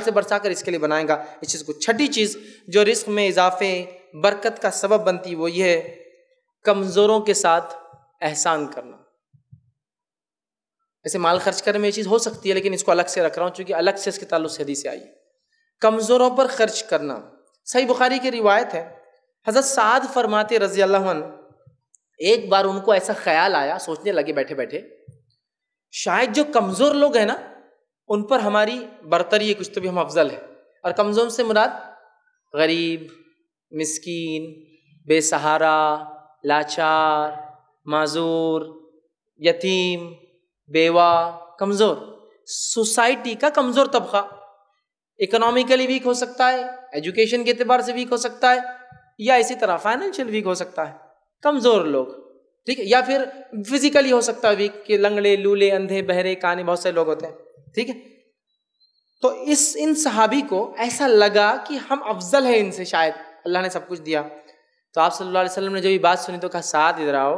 سے برسا کر اس کے لیے بنائے گا۔ اس چیز کو چھٹی چیز جو رزق میں اضافے، برکت کا سبب بنتی وہ یہ ہے کمزوروں کے ساتھ احسان کرنا۔ ایسے مال خرچ کرنے میں یہ چیز ہو سکتی ہے، لیکن اس کو الگ سے رکھ رہا ہوں چونکہ الگ سے اس کے تعلق سے حدیث سے آئی کمزوروں پر خرچ کرنا۔ صحیح بخاری کی روایت ہے۔ حضرت سعد فرماتے رضی اللہ عنہ، ایک بار ان کو ایسا خیال آیا، سوچنے لگے بیٹھے بیٹھے، شاید جو کمزور لوگ ہیں نا ان پر ہماری برتری ہے، کچھ تو بھی ہم افضل ہے اور کمزور سے مراد غریب، مسکین، بے سہارا، لاچار، معذور، یتیم، بیوہ، کمزور۔ سوسائٹی کا کمزور طبقہ اکنامیکلی ویک ہو سکتا ہے، ایجوکیشن کے اعتبار سے ویک ہو سکتا ہے، یا اسی طرح فائنینشیل ویک ہو سکتا ہے۔ کمزور لوگ، ٹھیک ہے، یا پھر فزیکلی ہو سکتا ہے ویک، کہ لنگڑے، لولے، اندھے، بہرے، کانے، بہت سے لوگ ہوتے ہیں۔ ٹھیک ہے؟ تو اس ان صحابی کو ایسا لگا کہ ہم افضل ہیں ان سے شاید۔ اللہ نے سب کچھ دیا۔ تو آپ صلی اللہ علیہ وسلم نے جب یہ بات سنی تو کہا، ساتھ ادھر آؤ۔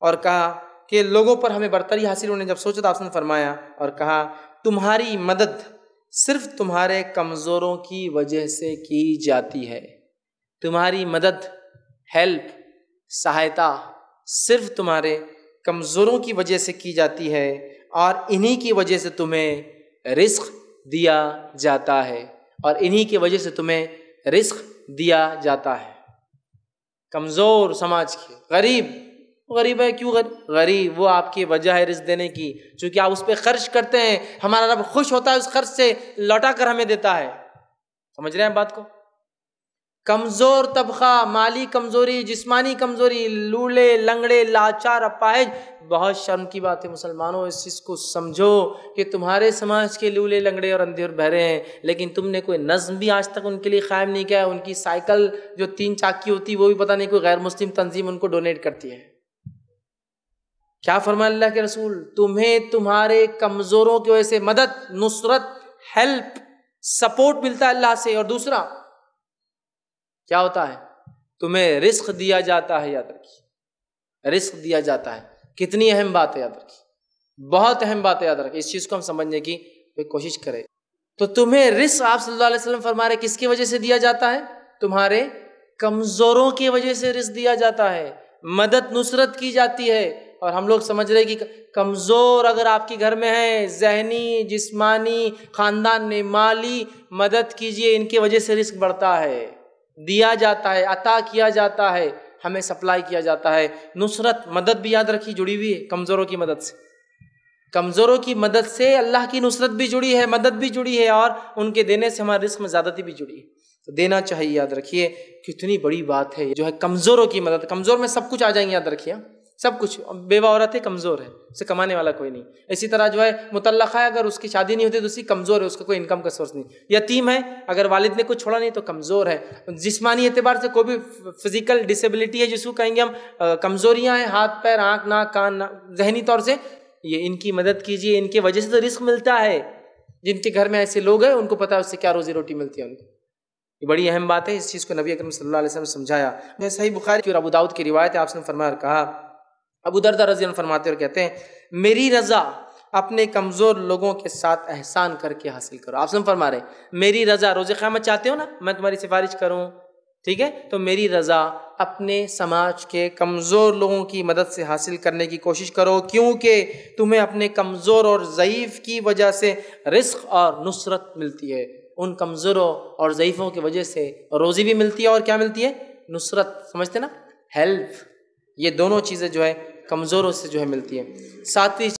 اور کہا کہ لوگوں پر ہمیں برتری حاصل ہونے، جب سوچا تو آپ نے فرمایا۔ اور کہا، تمہاری مدد صرف تمہارے کمزوروں کی وجہ سے کی جاتی ہے۔ تمہاری مدد، ہیلپ، سہایتا صرف تمہارے کمزوروں کی وجہ سے کی جاتی ہے۔ اور انہی کی وجہ سے تمہیں رزق دیا جاتا ہے، اور انہی کی وجہ سے تمہیں رزق دیا جاتا ہے۔ کمزور سماج کے غریب غریب ہے کیوں غریب، وہ آپ کی وجہ ہے رزق دینے کی۔ چونکہ آپ اس پہ خرچ کرتے ہیں، ہمارا رب خوش ہوتا ہے اس خرچ سے لوٹا کر ہمیں دیتا ہے۔ سمجھ رہے ہیں بات کو؟ کمزور طبقہ، مالی کمزوری، جسمانی کمزوری لولے لنگڑے، لاچار، اپاہج بہت شرم کی بات ہے مسلمانوں، اس چیز کو سمجھو کہ تمہارے سماج کے لولے لنگڑے اور اندھے اور بہرے ہیں، لیکن تم نے کوئی نظم بھی آج تک ان کے لیے قائم نہیں کیا ان کی سائیکل جو تین چاکی ہوتی وہ بھی پتہ نہیں کوئی غیر مسلم تنظیم ان کو ڈونیٹ کرتی ہے۔ کیا فرما اللہ کے رسول؟ تمہیں تمہارے کمزوروں کی وجہ سے مدد، نصرت ہیلپ سپورٹ ملتا ہے اللہ سے، اور دوسرا، کیا ہوتا ہے؟ تمہیں رزق دیا جاتا ہے، یاد رکھیے، رزق دیا جاتا ہے۔ کتنی اہم بات ہے یاد رکھیے بہت اہم بات ہے یاد رکھیے اس چیز کو ہم سمجھنے کی کوشش کریں تو تمہیں رزق آپ صلی اللہ علیہ وسلم فرما رہے کس کی وجہ سے دیا جاتا ہے؟ تمہارے کمزوروں کی وجہ سے رزق دیا جاتا ہے۔ مدد نصرت کی جاتی ہے۔ اور ہم لوگ سمجھ رہے کہ کمزور اگر آپ کے گھر میں ہے ذہنی، جسمانی خاندان میں مالی مدد کیجیے ان کی وجہ سے رزق بڑھتا ہے۔ دیا جاتا ہے، عطا کیا جاتا ہے۔ ہمیں سپلائی کیا جاتا ہے۔ نصرت مدد بھی یاد رکھی، جڑی ہوئی ہے کمزوروں کی مدد سے۔ کمزوروں کی مدد سے اللہ کی نصرت بھی جڑی ہے، مدد بھی جڑی ہے اور ان کے دینے سے ہمارے رزق میں زیادتی بھی جڑی ہے۔ تو دینا چاہیے، یاد رکھیے، کتنی بڑی بات ہے، جو ہے کمزوروں کی مدد۔ کمزور میں سب کچھ آ جائیں گے، یاد رکھیے۔ سب کچھ، بیوہ عورت کمزور ہے اسے کمانے والا کوئی نہیں۔ اسی طرح جو ہے متعلقہ ہے، اگر اس کی شادی نہیں ہوتی تو اسی کمزور ہے، اس کا کوئی انکم کا سورس نہیں۔ یتیم ہے، اگر والد نے کچھ چھوڑا نہیں تو کمزور ہے۔ جسمانی اعتبار سے کوئی بھی فزیکل ڈسیبلٹی ہے، جس کو کہیں گے ہم کمزوریاں ہیں، ہاتھ، پیر، آنکھ، ناک، کان ذہنی طور سے، یہ ان کی مدد کیجیے ان کی وجہ سے تو رزق ملتا ہے۔ جن کے گھر میں ایسے لوگ ہیں، ان کو پتا ہے اس سے کیا روزی روٹی ملتی ہے ان کو۔ یہ بڑی اہم بات ہے، اس چیز کو نبی اکرم صلی اللہ علیہ وسلم سمجھایا۔ میں صحیح بخاری کی اور ابو داؤد کی روایت ہے، آپ نے فرمایا کہا ابو دردہ رضی اللہ فرماتے اور کہتے ہیں، میری رضا اپنے کمزور لوگوں کے ساتھ احسان کر کے حاصل کرو۔ آپ سے فرما رہے میری رضا روز قیامت چاہتے ہو نا؟ میں تمہاری سفارش کروں۔ ٹھیک ہے؟ تو میری رضا اپنے سماج کے کمزور لوگوں کی مدد سے حاصل کرنے کی کوشش کرو، کیونکہ تمہیں اپنے کمزور اور ضعیف کی وجہ سے رزق اور نصرت ملتی ہے۔ ان کمزوروں اور ضعیفوں کی وجہ سے روزی بھی ملتی ہے اور کیا ملتی ہے؟ نصرت، سمجھتے نا؟ ہیلپ یہ دونوں چیزیں جو ہے کمزوروں سے جو ہے ملتی ہے۔ ساتویں